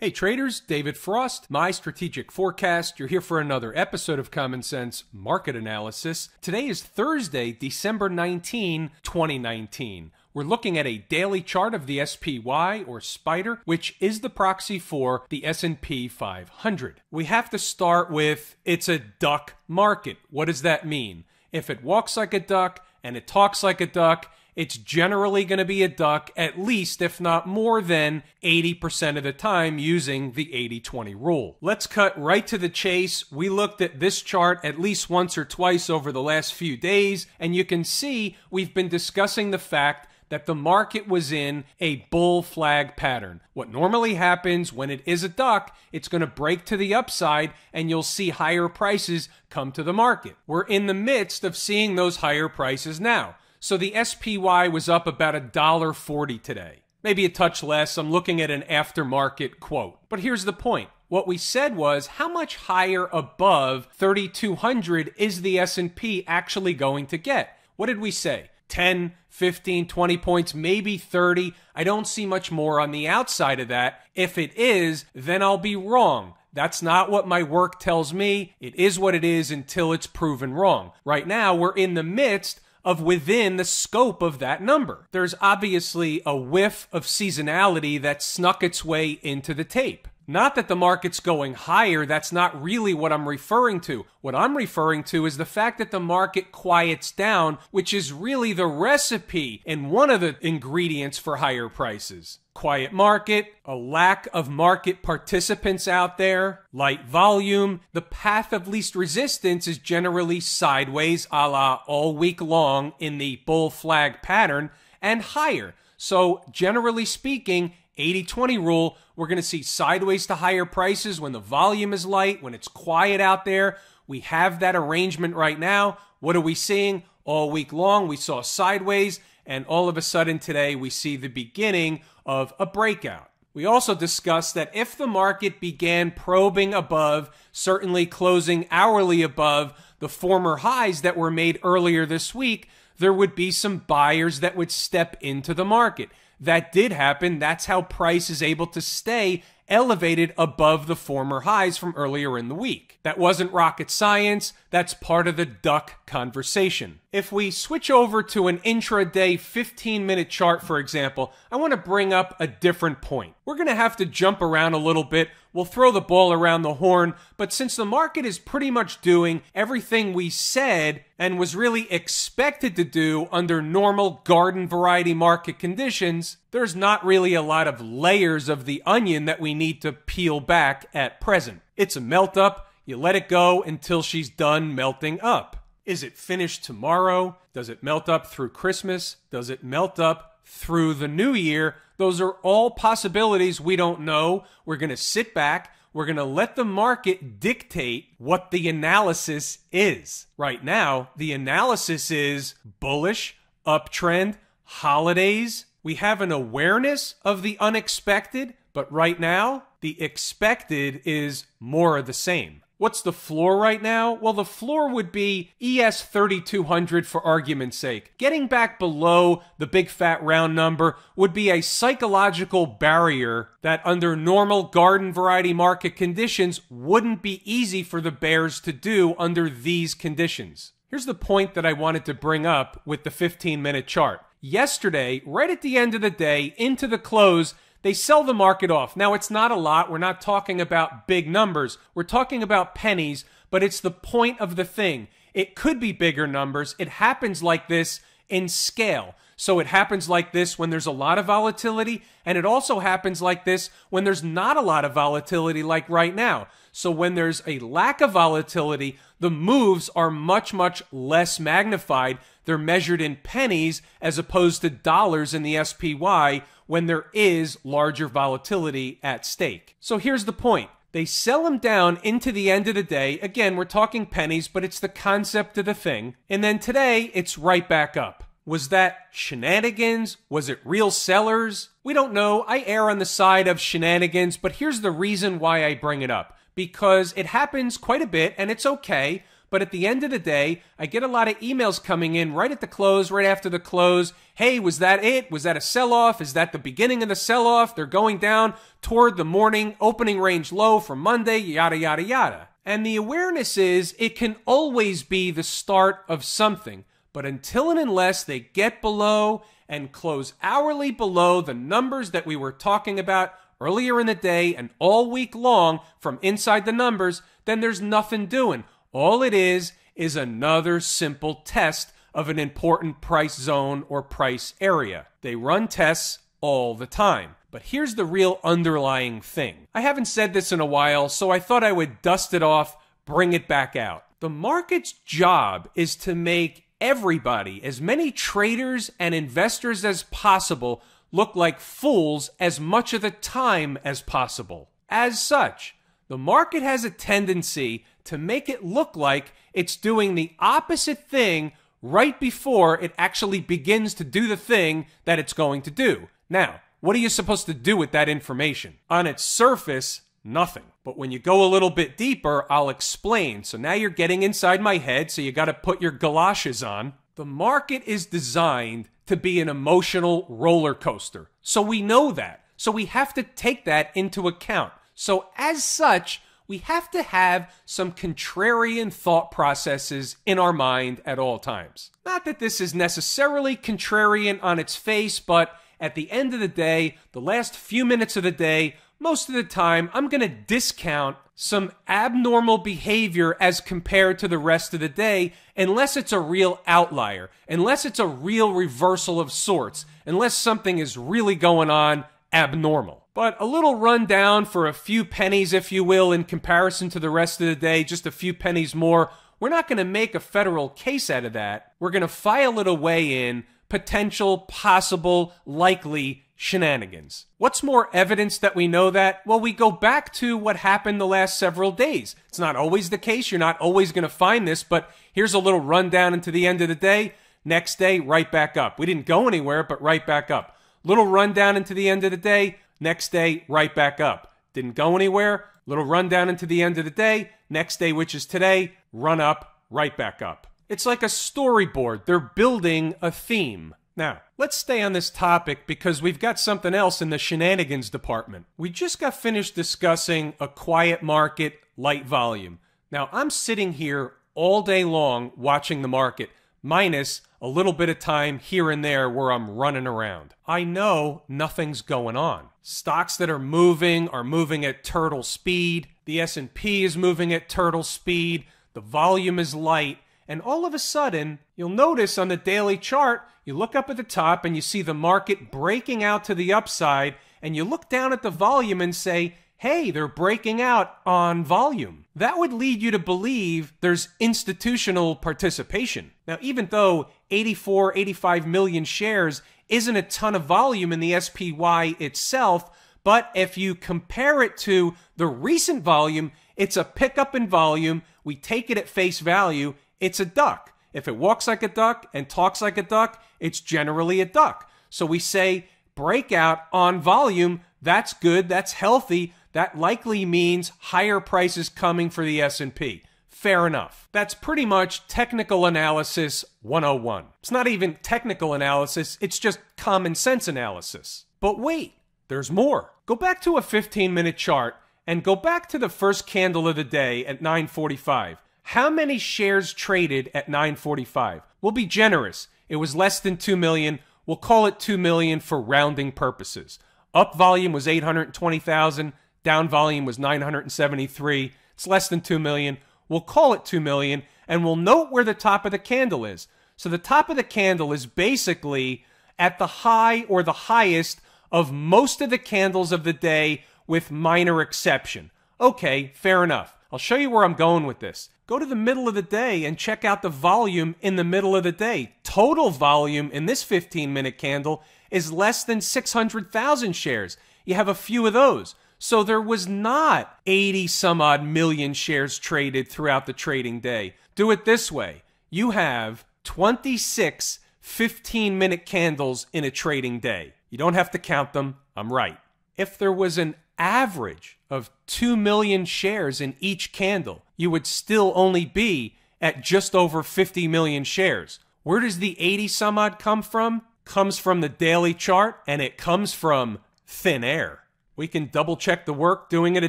Hey traders, David Frost, my strategic forecast. You're here for another episode of Common Sense Market Analysis. Today is Thursday, December 19, 2019. We're looking at a daily chart of the SPY or Spider, which is the proxy for the S&P 500. We have to start with it's a duck market. What does that mean? If it walks like a duck and it talks like a duck, it's generally going to be a duck at least, if not more than 80% of the time using the 80 20 rule. Let's cut right to the chase. We looked at this chart at least once or twice over the last few days, and you can see we've been discussing the fact that the market was in a bull flag pattern. What normally happens when it is a duck, it's going to break to the upside and you'll see higher prices come to the market. We're in the midst of seeing those higher prices now. So the SPY was up about a dollar forty today. Maybe a touch less. I'm looking at an aftermarket quote. But here's the point. What we said was how much higher above 3200 is the S&P actually going to get? What did we say? 10, 15, 20 points, maybe 30. I don't see much more on the outside of that. If it is, then I'll be wrong. That's not what my work tells me. It is what it is until it's proven wrong. Right now, we're in the midst of within the scope of that number. There's obviously a whiff of seasonality that snuck its way into the tape. Not that the market's going higher, that's not really what I'm referring to. What I'm referring to is the fact that the market quiets down, which is really the recipe and one of the ingredients for higher prices quiet market, a lack of market participants out there, light volume. The path of least resistance is generally sideways, a la all week long in the bull flag pattern, and higher. So, generally speaking, 80 20 rule, we're going to see sideways to higher prices when the volume is light, when it's quiet out there. We have that arrangement right now. What are we seeing? All week long, we saw sideways, and all of a sudden today, we see the beginning of a breakout. We also discussed that if the market began probing above, certainly closing hourly above the former highs that were made earlier this week, there would be some buyers that would step into the market. That did happen. That's how price is able to stay elevated above the former highs from earlier in the week. That wasn't rocket science. That's part of the duck conversation. If we switch over to an intraday 15 minute chart, for example, I want to bring up a different point. We're going to have to jump around a little bit. We'll throw the ball around the horn, but since the market is pretty much doing everything we said and was really expected to do under normal garden variety market conditions, there's not really a lot of layers of the onion that we need to peel back at present. It's a melt up. You let it go until she's done melting up. Is it finished tomorrow? Does it melt up through Christmas? Does it melt up through the new year? Those are all possibilities we don't know. We're going to sit back. We're going to let the market dictate what the analysis is. Right now, the analysis is bullish, uptrend, holidays. We have an awareness of the unexpected, but right now, the expected is more of the same. What's the floor right now? Well, the floor would be ES 3200 for argument's sake. Getting back below the big fat round number would be a psychological barrier that under normal garden variety market conditions wouldn't be easy for the bears to do under these conditions. Here's the point that I wanted to bring up with the 15 minute chart. Yesterday, right at the end of the day, into the close, they sell the market off. Now, it's not a lot. We're not talking about big numbers. We're talking about pennies, but it's the point of the thing. It could be bigger numbers. It happens like this in scale. So it happens like this when there's a lot of volatility, and it also happens like this when there's not a lot of volatility, like right now. So when there's a lack of volatility, the moves are much, much less magnified. They're measured in pennies as opposed to dollars in the SPY when there is larger volatility at stake. So here's the point. They sell them down into the end of the day. Again, we're talking pennies, but it's the concept of the thing. And then today, it's right back up. Was that shenanigans? Was it real sellers? We don't know. I err on the side of shenanigans, but here's the reason why I bring it up. Because it happens quite a bit and it's okay, But at the end of the day, I get a lot of emails coming in right at the close, right after the close. Hey, was that it? Was that a sell off? Is that the beginning of the sell off? They're going down toward the morning opening range low for Monday, yada, yada, yada. And the awareness is it can always be the start of something. But until and unless they get below and close hourly below the numbers that we were talking about earlier in the day and all week long from inside the numbers, then there's nothing doing. All it is is another simple test of an important price zone or price area. They run tests all the time. But here's the real underlying thing. I haven't said this in a while, so I thought I would dust it off, bring it back out. The market's job is to make everybody, as many traders and investors as possible, look like fools as much of the time as possible. As such, the market has a tendency to make it look like it's doing the opposite thing right before it actually begins to do the thing that it's going to do. Now, what are you supposed to do with that information? On its surface, nothing. But when you go a little bit deeper, I'll explain. So now you're getting inside my head, so you got to put your galoshes on. The market is designed to be an emotional roller coaster. So we know that. So we have to take that into account. So as such, we have to have some contrarian thought processes in our mind at all times. Not that this is necessarily contrarian on its face, but at the end of the day, the last few minutes of the day, most of the time, I'm going to discount some abnormal behavior as compared to the rest of the day, unless it's a real outlier, unless it's a real reversal of sorts, unless something is really going on abnormal. But a little rundown for a few pennies, if you will, in comparison to the rest of the day, just a few pennies more. We're not going to make a federal case out of that. We're going to file it away in potential, possible, likely shenanigans. What's more evidence that we know that? Well, we go back to what happened the last several days. It's not always the case. You're not always going to find this, but here's a little rundown into the end of the day. Next day, right back up. We didn't go anywhere, but right back up. Little rundown into the end of the day. Next day, right back up. Didn't go anywhere. Little rundown into the end of the day. Next day, which is today, run up, right back up. It's like a storyboard. They're building a theme. Now, let's stay on this topic because we've got something else in the shenanigans department. We just got finished discussing a quiet market, light volume. Now, I'm sitting here all day long watching the market, minus a little bit of time here and there where I'm running around. I know nothing's going on. Stocks that are moving are moving at turtle speed. The S&P is moving at turtle speed. The volume is light and all of a sudden, you'll notice on the daily chart, you look up at the top and you see the market breaking out to the upside, and you look down at the volume and say, hey, they're breaking out on volume. That would lead you to believe there's institutional participation. Now, even though 84, 85 million shares isn't a ton of volume in the SPY itself, but if you compare it to the recent volume, it's a pickup in volume. We take it at face value it's a duck. If it walks like a duck and talks like a duck, it's generally a duck. So we say breakout on volume, that's good, that's healthy. That likely means higher prices coming for the S&P. Fair enough. That's pretty much technical analysis 101. It's not even technical analysis, it's just common sense analysis. But wait, there's more. Go back to a 15 minute chart and go back to the first candle of the day at 945. How many shares traded at 945? We'll be generous. It was less than 2 million. We'll call it 2 million for rounding purposes. Up volume was 820,000, down volume was 973. It's less than 2 million. We'll call it 2 million and we'll note where the top of the candle is. So the top of the candle is basically at the high or the highest of most of the candles of the day with minor exception. Okay, fair enough. I'll show you where I'm going with this. Go to the middle of the day and check out the volume in the middle of the day. Total volume in this 15 minute candle is less than 600,000 shares. You have a few of those. So there was not 80 some odd million shares traded throughout the trading day. Do it this way you have 26 15 minute candles in a trading day. You don't have to count them. I'm right. If there was an average of 2 million shares in each candle, you would still only be at just over 50 million shares. Where does the 80 some odd come from? Comes from the daily chart and it comes from thin air. We can double check the work doing it a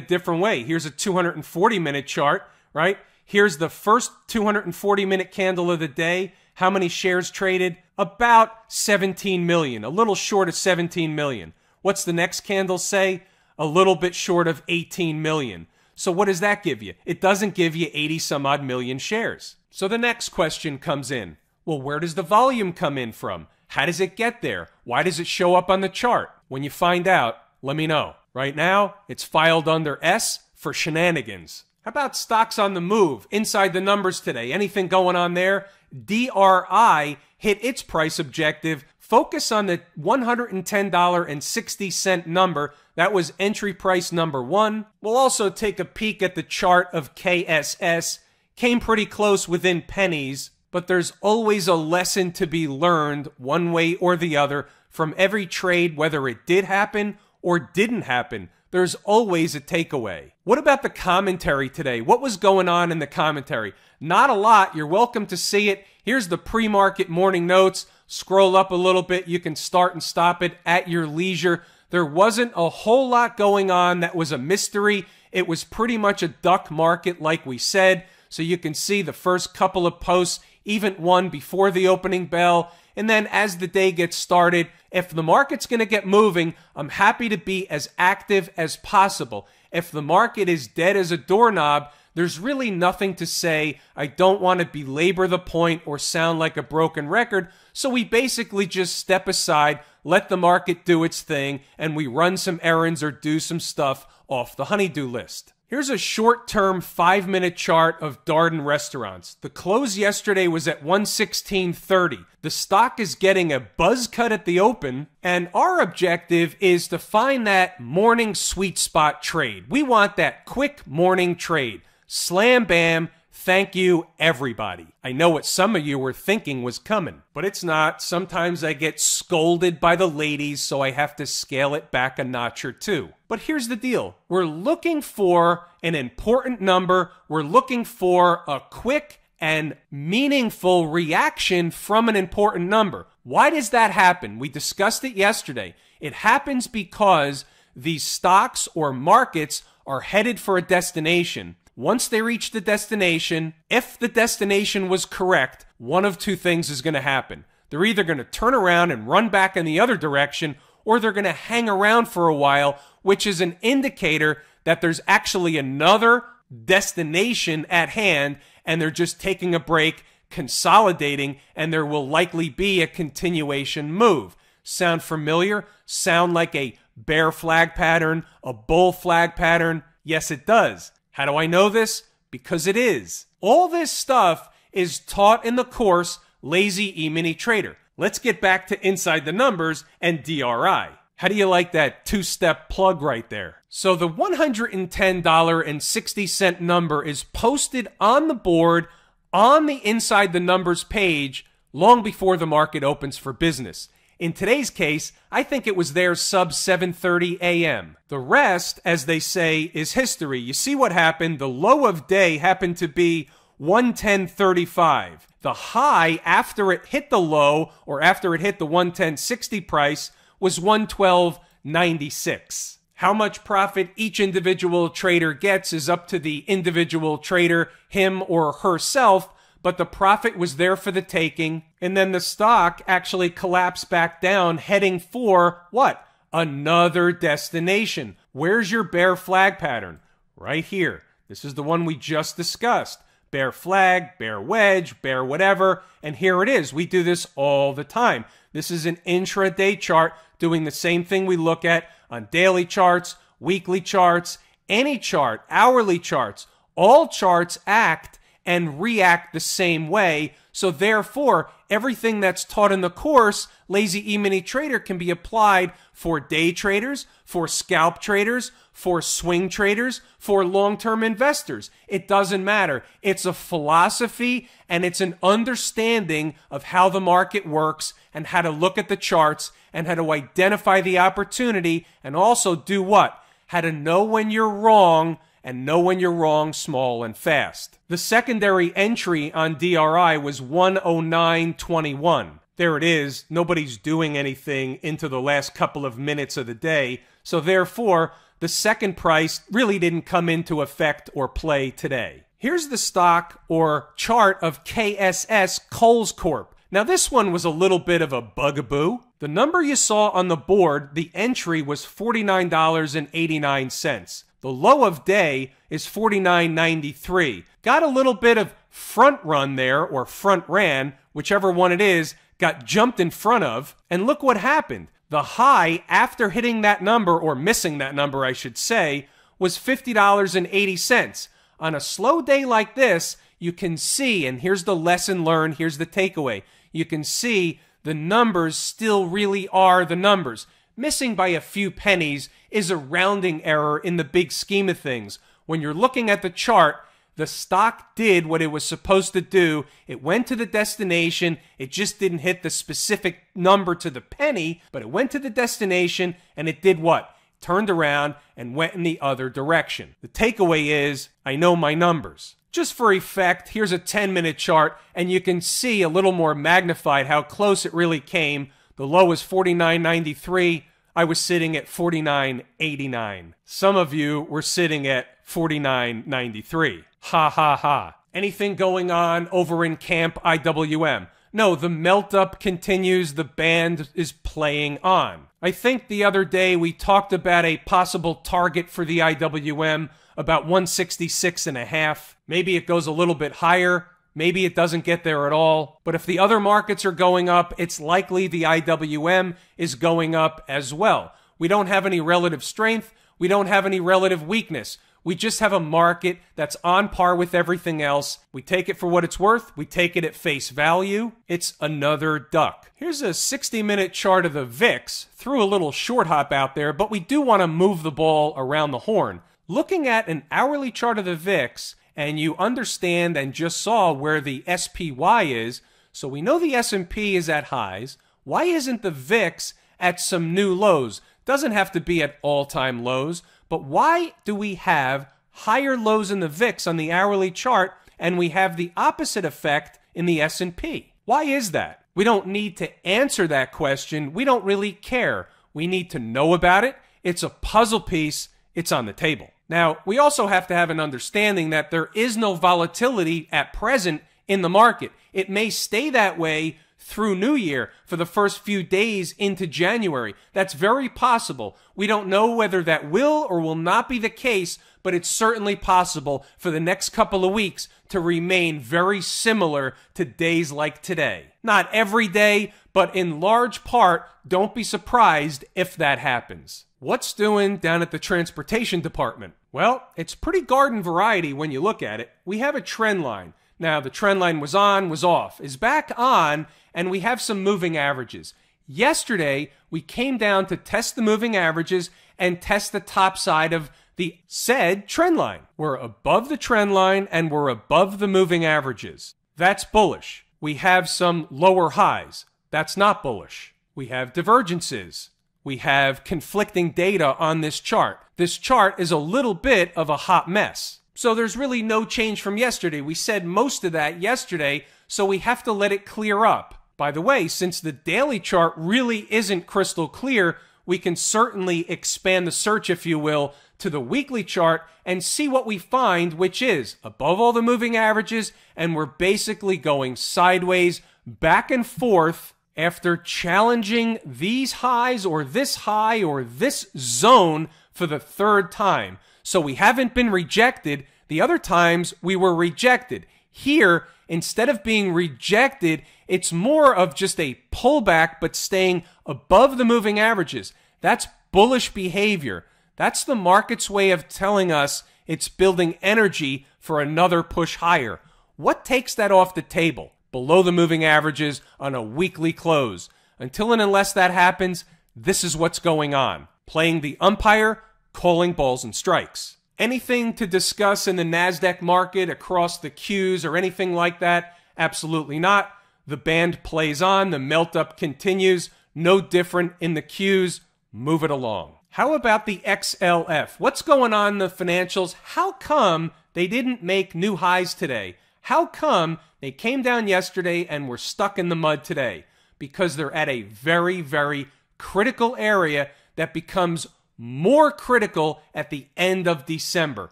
different way. Here's a 240 minute chart, right? Here's the first 240 minute candle of the day. How many shares traded? About 17 million, a little short of 17 million. What's the next candle say? A little bit short of 18 million. So what does that give you? It doesn't give you 80 some odd million shares. So the next question comes in. Well, where does the volume come in from? How does it get there? Why does it show up on the chart? When you find out, let me know. Right now, it's filed under S for shenanigans. How about stocks on the move inside the numbers today? Anything going on there? DRI hit its price objective. Focus on the $110.60 number. That was entry price number one. We'll also take a peek at the chart of KSS. Came pretty close within pennies, but there's always a lesson to be learned one way or the other from every trade, whether it did happen or didn't happen. There's always a takeaway. What about the commentary today? What was going on in the commentary? Not a lot. You're welcome to see it. Here's the pre market morning notes. Scroll up a little bit. You can start and stop it at your leisure. There wasn't a whole lot going on that was a mystery. It was pretty much a duck market, like we said. So you can see the first couple of posts, even one before the opening bell. And then as the day gets started, if the market's going to get moving, I'm happy to be as active as possible. If the market is dead as a doorknob, there's really nothing to say. I don't want to belabor the point or sound like a broken record. So we basically just step aside, let the market do its thing, and we run some errands or do some stuff off the honeydew list. Here's a short term five minute chart of Darden restaurants. The close yesterday was at 116.30. The stock is getting a buzz cut at the open, and our objective is to find that morning sweet spot trade. We want that quick morning trade. Slam bam, Thank you, everybody. I know what some of you were thinking was coming, but it's not. Sometimes I get scolded by the ladies, so I have to scale it back a notch or two. But here's the deal we're looking for an important number, we're looking for a quick and meaningful reaction from an important number. Why does that happen? We discussed it yesterday. It happens because these stocks or markets are headed for a destination once they reach the destination, if the destination was correct, one of two things is going to happen. They're either going to turn around and run back in the other direction, or they're going to hang around for a while, which is an indicator that there's actually another destination at hand and they're just taking a break, consolidating, and there will likely be a continuation move. Sound familiar? Sound like a bear flag pattern, a bull flag pattern? Yes, it does. How do I know this? Because it is. All this stuff is taught in the course Lazy E-mini Trader. Let's get back to Inside the Numbers and DRI. How do you like that two step plug right there? So the $110.60 number is posted on the board on the Inside the Numbers page long before the market opens for business. In today's case, I think it was there sub 7:30 a.m. The rest, as they say, is history. You see what happened? The low of day happened to be 110.35. The high after it hit the low or after it hit the 110.60 price was 112.96. How much profit each individual trader gets is up to the individual trader, him or herself, but the profit was there for the taking. And then the stock actually collapsed back down, heading for what? Another destination. Where's your bear flag pattern? Right here. This is the one we just discussed. Bear flag, bear wedge, bear whatever. And here it is. We do this all the time. This is an intraday chart doing the same thing we look at on daily charts, weekly charts, any chart, hourly charts. All charts act and react the same way. So therefore, everything that's taught in the course, Lazy E-mini Trader can be applied for day traders, for scalp traders, for swing traders, for long-term investors. It doesn't matter. It's a philosophy and it's an understanding of how the market works and how to look at the charts and how to identify the opportunity and also do what? How to know when you're wrong and know when you're wrong, small and fast. The secondary entry on DRI was 109.21. There it is. Nobody's doing anything into the last couple of minutes of the day. So therefore, the second price really didn't come into effect or play today. Here's the stock or chart of KSS Kohl's Corp. Now, this one was a little bit of a bugaboo. The number you saw on the board, the entry was $49.89. The low of day is $49.93. Got a little bit of front run there, or front ran, whichever one it is, got jumped in front of. And look what happened. The high after hitting that number, or missing that number, I should say, was $50.80. On a slow day like this, you can see, and here's the lesson learned, here's the takeaway. You can see the numbers still really are the numbers. Missing by a few pennies is a rounding error in the big scheme of things. When you're looking at the chart, the stock did what it was supposed to do. It went to the destination. It just didn't hit the specific number to the penny, but it went to the destination and it did what? Turned around and went in the other direction. The takeaway is I know my numbers. Just for effect, here's a 10 minute chart, and you can see a little more magnified how close it really came. The low is 49.93. I was sitting at 49.89. Some of you were sitting at 49.93. Ha ha ha. Anything going on over in Camp IWM? No, the melt up continues. The band is playing on. I think the other day we talked about a possible target for the IWM about 166 and a half. Maybe it goes a little bit higher. Maybe it doesn't get there at all. But if the other markets are going up, it's likely the IWM is going up as well. We don't have any relative strength. We don't have any relative weakness. We just have a market that's on par with everything else. We take it for what it's worth. We take it at face value. It's another duck. Here's a 60 minute chart of the VIX. Threw a little short hop out there, but we do want to move the ball around the horn. Looking at an hourly chart of the VIX, and you understand and just saw where the SPY is, so we know the S&P is at highs. Why isn't the VIX at some new lows? Doesn't have to be at all-time lows, but why do we have higher lows in the VIX on the hourly chart and we have the opposite effect in the S&P? Why is that? We don't need to answer that question. We don't really care. We need to know about it. It's a puzzle piece. It's on the table. Now, we also have to have an understanding that there is no volatility at present in the market. It may stay that way through New Year for the first few days into January. That's very possible. We don't know whether that will or will not be the case, but it's certainly possible for the next couple of weeks to remain very similar to days like today. Not every day, but in large part, don't be surprised if that happens. What's doing down at the transportation department? Well, it's pretty garden variety when you look at it. We have a trend line. Now, the trend line was on, was off, is back on, and we have some moving averages. Yesterday, we came down to test the moving averages and test the top side of the said trend line. We're above the trend line and we're above the moving averages. That's bullish. We have some lower highs. That's not bullish. We have divergences we have conflicting data on this chart. This chart is a little bit of a hot mess. So there's really no change from yesterday. We said most of that yesterday, so we have to let it clear up. By the way, since the daily chart really isn't crystal clear, we can certainly expand the search, if you will, to the weekly chart and see what we find, which is above all the moving averages, and we're basically going sideways, back and forth after challenging these highs or this high or this zone for the third time. So we haven't been rejected. The other times we were rejected. Here, instead of being rejected, it's more of just a pullback, but staying above the moving averages. That's bullish behavior. That's the market's way of telling us it's building energy for another push higher. What takes that off the table? Below the moving averages on a weekly close. Until and unless that happens, this is what's going on. Playing the umpire, calling balls and strikes. Anything to discuss in the NASDAQ market across the Qs or anything like that? Absolutely not. The band plays on, the melt up continues. No different in the Qs. Move it along. How about the XLF? What's going on in the financials? How come they didn't make new highs today? How come they came down yesterday and were stuck in the mud today? Because they're at a very, very critical area that becomes more critical at the end of December.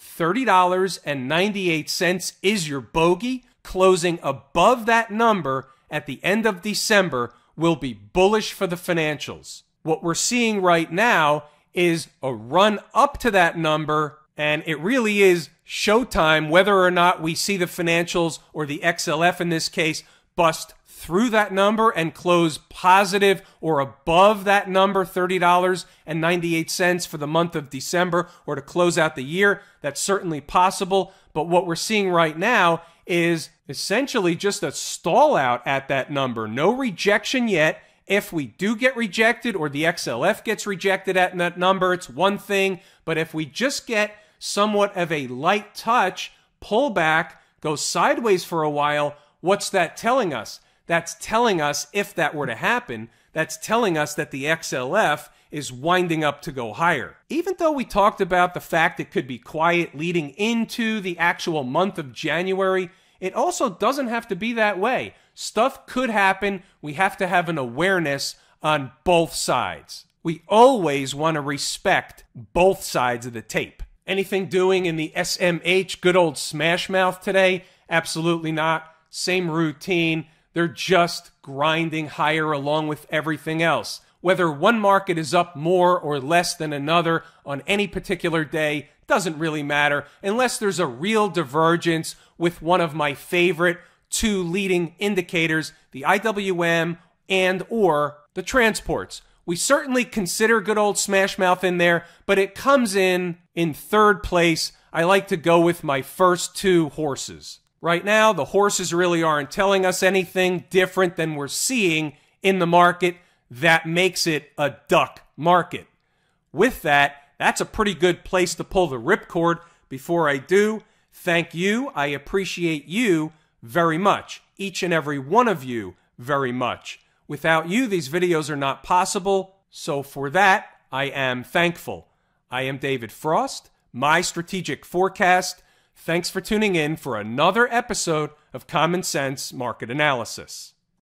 $30.98 is your bogey. Closing above that number at the end of December will be bullish for the financials. What we're seeing right now is a run up to that number, and it really is showtime whether or not we see the financials or the XLF in this case bust through that number and close positive or above that number, $30.98 for the month of December, or to close out the year. That's certainly possible. But what we're seeing right now is essentially just a stall out at that number. No rejection yet. If we do get rejected or the XLF gets rejected at that number, it's one thing. But if we just get somewhat of a light touch, pull back, go sideways for a while, what's that telling us? That's telling us, if that were to happen, that's telling us that the XLF is winding up to go higher. Even though we talked about the fact it could be quiet leading into the actual month of January, it also doesn't have to be that way. Stuff could happen. We have to have an awareness on both sides. We always want to respect both sides of the tape. Anything doing in the SMH good old smash mouth today? Absolutely not. Same routine. They're just grinding higher along with everything else. Whether one market is up more or less than another on any particular day doesn't really matter unless there's a real divergence with one of my favorite two leading indicators, the IWM and or the transports. We certainly consider good old Smashmouth in there, but it comes in in third place. I like to go with my first two horses. Right now, the horses really aren't telling us anything different than we're seeing in the market. That makes it a duck market. With that, that's a pretty good place to pull the ripcord. Before I do, thank you. I appreciate you very much. Each and every one of you very much. Without you, these videos are not possible. So for that, I am thankful. I am David Frost, my strategic forecast Thanks for tuning in for another episode of Common Sense Market Analysis.